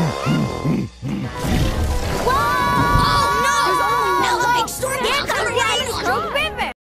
Hum, hum, hum.